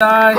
Guys.